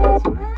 That's right.